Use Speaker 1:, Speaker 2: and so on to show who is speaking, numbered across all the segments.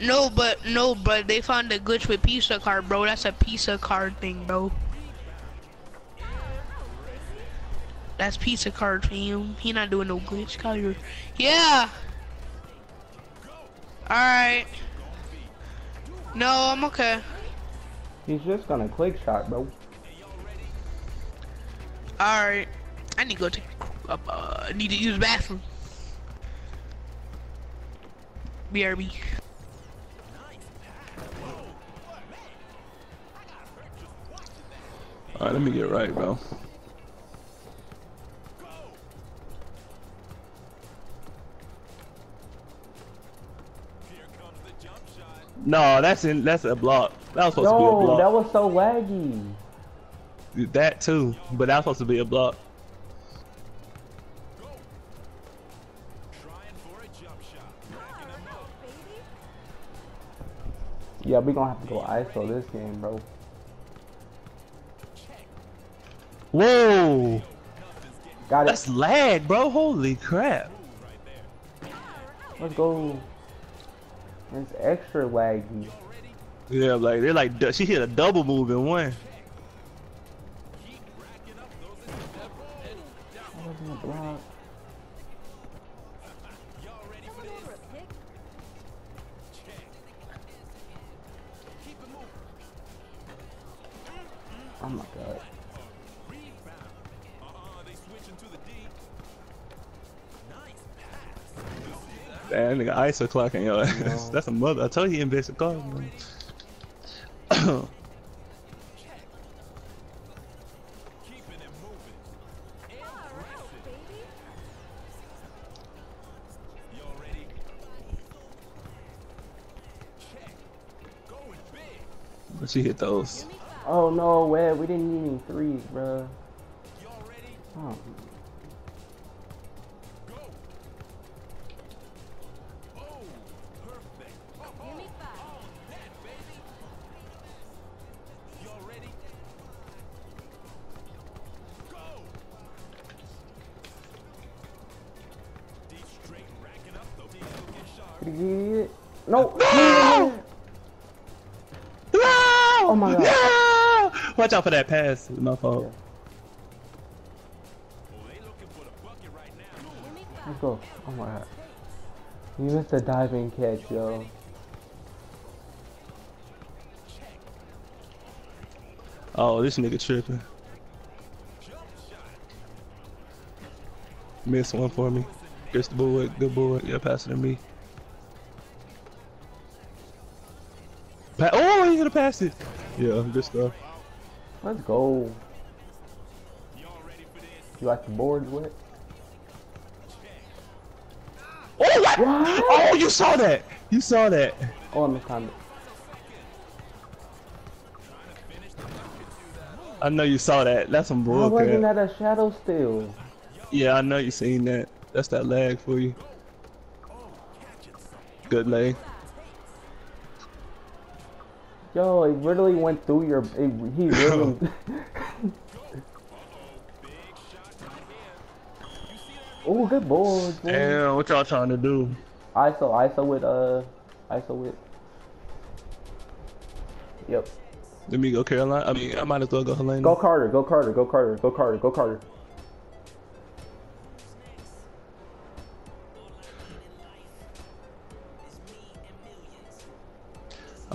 Speaker 1: No, but no, but they found a glitch with pizza card, bro. That's a pizza card thing, bro. That's pizza card fam. He not doing no glitch. Call your yeah. All right. No, I'm okay.
Speaker 2: He's just gonna quick shot, bro.
Speaker 1: All right. I need to go take. Uh, uh, need to use the bathroom. BRB.
Speaker 3: Alright, let me get right, bro. No, that's in that's a block. That was supposed to be a block.
Speaker 2: that was so laggy.
Speaker 3: That too, but that was supposed to be a block.
Speaker 2: Yeah, we gonna have to go ISO this game, bro.
Speaker 3: Whoa,
Speaker 2: Got it.
Speaker 3: that's lag, bro. Holy crap.
Speaker 2: Let's go. It's extra laggy.
Speaker 3: Yeah, like they're like she hit a double move in one.
Speaker 2: That wasn't a block. Oh my god.
Speaker 3: Damn, nigga, ISO clocking yo.
Speaker 2: No.
Speaker 3: That's a mother. I told you he invested cars. Man. But she hit those.
Speaker 2: Oh no, way we didn't need any threes, bro. Oh. No!
Speaker 3: No! No!
Speaker 2: Oh my God.
Speaker 3: No! Watch out for that pass. My fault.
Speaker 2: Let's go. Oh my god. You missed a diving catch, yo.
Speaker 3: Oh, this nigga tripping. Missed one for me. The boy. Good boy. Yeah, pass it to me. He gonna pass it. Yeah, good stuff.
Speaker 2: Let's go. You like the boards with it?
Speaker 3: Oh, what?
Speaker 2: What?
Speaker 3: Oh, you saw that. You saw that.
Speaker 2: Oh, I mistimed it.
Speaker 3: I know you saw that. That's some
Speaker 2: Why
Speaker 3: bull
Speaker 2: wasn't
Speaker 3: crap.
Speaker 2: that a shadow still?
Speaker 3: Yeah, I know you seen that. That's that lag for you. Good lag.
Speaker 2: Yo, it literally went through your. It, he really. oh, good boy.
Speaker 3: Damn, what y'all trying to do?
Speaker 2: ISO, ISO with uh, ISO with. Yep.
Speaker 3: Let me go Carolina. I mean, I might as well go Helena.
Speaker 2: Go Carter. Go Carter. Go Carter. Go Carter. Go Carter.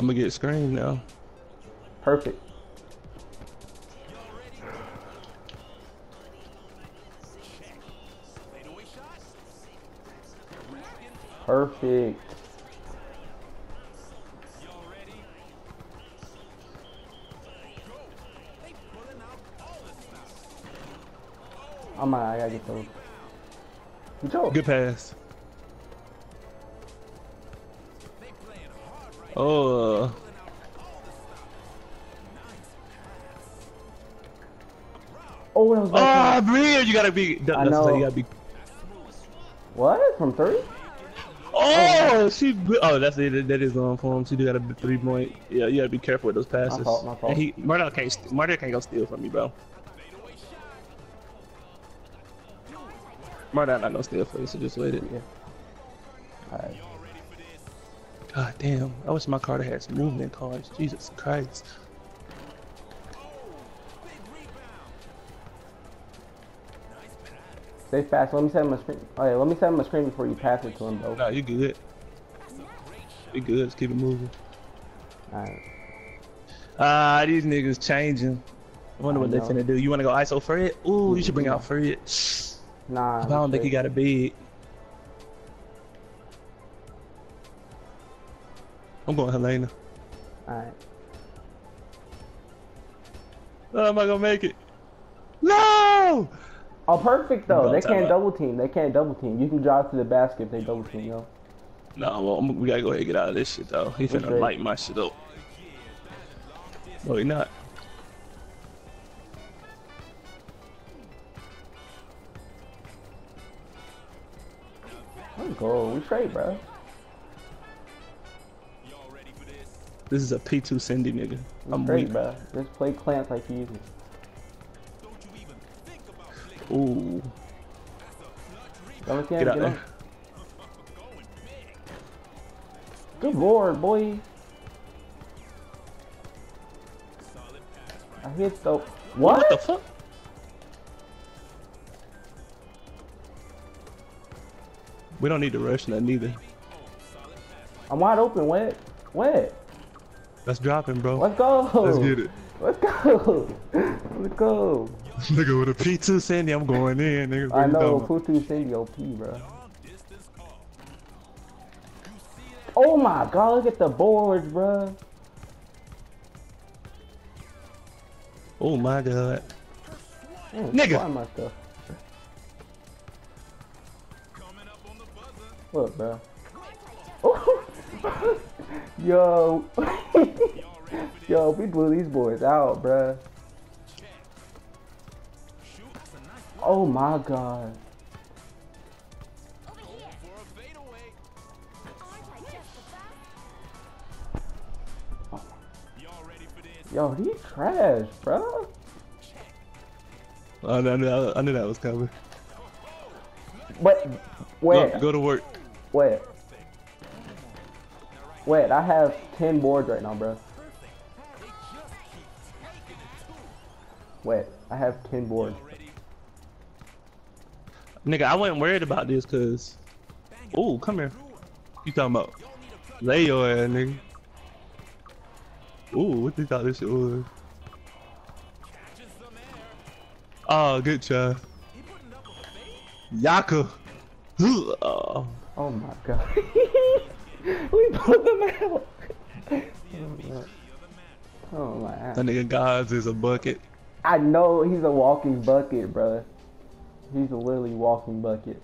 Speaker 3: I'm gonna get screened now.
Speaker 2: Perfect. Perfect. Oh my, I gotta get those. Good
Speaker 3: pass. Oh,
Speaker 2: Oh, that was
Speaker 3: oh,
Speaker 2: bad.
Speaker 3: Bria, you gotta be. That's
Speaker 2: I know.
Speaker 3: You gotta be.
Speaker 2: What? From three?
Speaker 3: Oh, she. Oh, that's it. That is on for him. She do got a three point. Yeah, you gotta be careful with those passes.
Speaker 2: My fault, my fault.
Speaker 3: And he, Murdoch can't. Murdoch can't go steal from me, bro. Murdoch not no steal for you, so just wait it.
Speaker 2: Yeah. Alright.
Speaker 3: God damn. I wish my Carter had some movement cards. Jesus Christ.
Speaker 2: Stay fast. Let me send him a screen. Oh yeah, let me send him a screen before you pass it to him, though.
Speaker 3: Nah, you good. You good. Let's keep it moving.
Speaker 2: Alright.
Speaker 3: Ah, these niggas changing. I wonder
Speaker 2: I
Speaker 3: what they
Speaker 2: know.
Speaker 3: finna do. You wanna go ISO Fred? Ooh, you should bring out Fred.
Speaker 2: Nah.
Speaker 3: I don't think he got a big. I'm going Helena.
Speaker 2: Alright.
Speaker 3: Oh, am I gonna make it? No!
Speaker 2: Oh, perfect though. They can't
Speaker 3: her.
Speaker 2: double team. They can't double team. You can drive to the basket if they double team, yo.
Speaker 3: No, well, I'm- we gotta go ahead and get out of this shit though. He finna
Speaker 2: Okay.
Speaker 3: light my shit up. No, he not.
Speaker 2: Let's go. We straight, bro.
Speaker 3: This is a P2 Cindy nigga. I'm weak.
Speaker 2: bro. Just play clamps like you usually.
Speaker 3: Ooh.
Speaker 2: Team.
Speaker 3: Get out there.
Speaker 2: Good lord, boy. I hit the. What?
Speaker 3: What the fuck? We don't need to rush that neither.
Speaker 2: I'm wide open. Wet. Wet.
Speaker 3: Let's drop him, bro.
Speaker 2: Let's go.
Speaker 3: Let's get it.
Speaker 2: Let's go. Let's go.
Speaker 3: nigga with a P2 Sandy, I'm going in, nigga.
Speaker 2: I
Speaker 3: What you
Speaker 2: know.
Speaker 3: talking about?
Speaker 2: P2 Cindy OP, bro. Oh my god, look at the boards, bro.
Speaker 3: Oh my god.
Speaker 2: Man,
Speaker 3: Nigga.
Speaker 2: why my stuff? Look, bro. Yo. Yo, we blew these boys out, bruh. Oh my god. Yo, he trash, bro.
Speaker 3: Oh, I, knew- I, knew, I knew that was coming.
Speaker 2: But
Speaker 3: Look, go to work.
Speaker 2: wait, wait. I have ten boards right now, bro. Wait, I have ten boards.
Speaker 3: Nigga, I wasn't worried about this cause Ooh, come here. You talking about lay your ass, nigga. Ooh, what you thought this shit was? Oh, good try. Yaka. Oh,
Speaker 2: Oh my god. we blew them out. Oh my
Speaker 3: that nigga Gods is a bucket.
Speaker 2: I know he's a walking bucket, bro. He's a literally walking bucket.